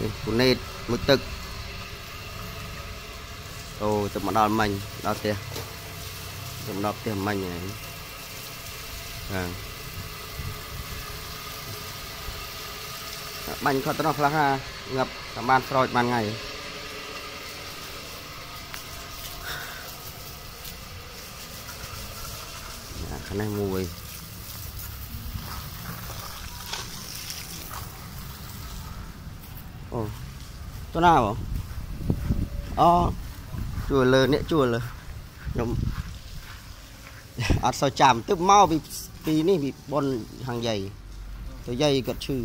នេះពូនេតមួយទឹកអូទៅមកដល់មិញដល់ផ្ទះទៅមកដល់ផ្ទះមិញហើយបាទបាញ់គាត់ទៅនោះខ្លះណាងាប់តាមបានស្រោចបានថ្ងៃអាខាងនេះមួយ អូទៅណាបងអូជួលើនេះជួលើខ្ញុំអត់សូវចាំទឹកមកពីពីនេះពីបនខាងយាយទៅយាយគាត់ឈឺ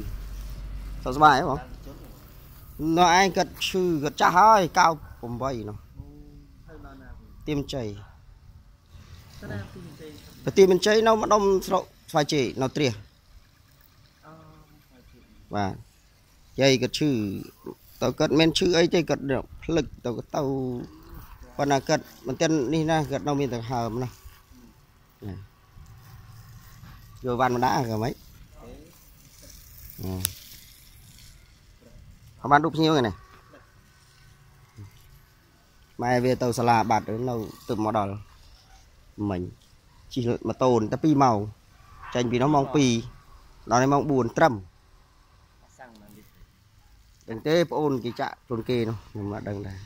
សុខសប្បាយហ៎បងនៅឯងគាត់ឈឺគាត់ចាស់ហើយ98នោះទៀមជ័យប្រទីមិនជ័យនៅម្ដុំស្រុកស្វាយជេនៅត្រៀសបាទ យាយគាត់ឈឺតើគាត់មានឈឺអីទេគាត់ផ្លឹកទៅទៅប៉ុន្តែគាត់មិនទាន់នេះណាគាត់នៅមានដង្ហើមណាយកវ៉ាន់ម្ដាក៏មិនអឺបានរូបភ្ញៀវហ្នឹងម៉ែវាទៅសាលាបាត់នៅទៅមក ដល់មិញជិះម៉ូតូតែ2ម៉ោងចេញពីនោះម៉ោង2ដល់នេះម៉ោង4ត្រឹមដឹងទេបងអូនគេចាក់ខ្លួនគេនោះខ្ញុំអត់ដឹងដែរ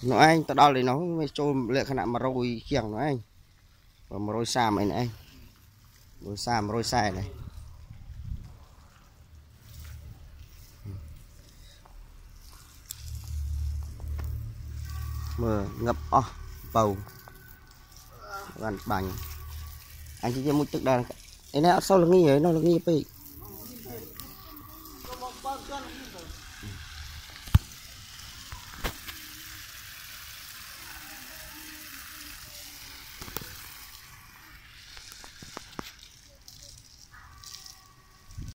នោះឯងទៅដល់ឯនោះវាចូលលក្ខណៈ100ជាងនោះឯង130អីនេះឯង130 140នេះមើលងឹបអស់បៅបានបាញ់អញជាមួយទឹកដែរឯនេះអត់សូវល្ងីហើយនោះល្ងីពេក Mm-hmm.